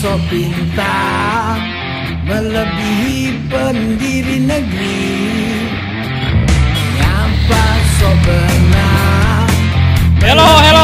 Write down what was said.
sok pintar Melebihi pendiri negeri. Nyampak sok benar. Hello, hello.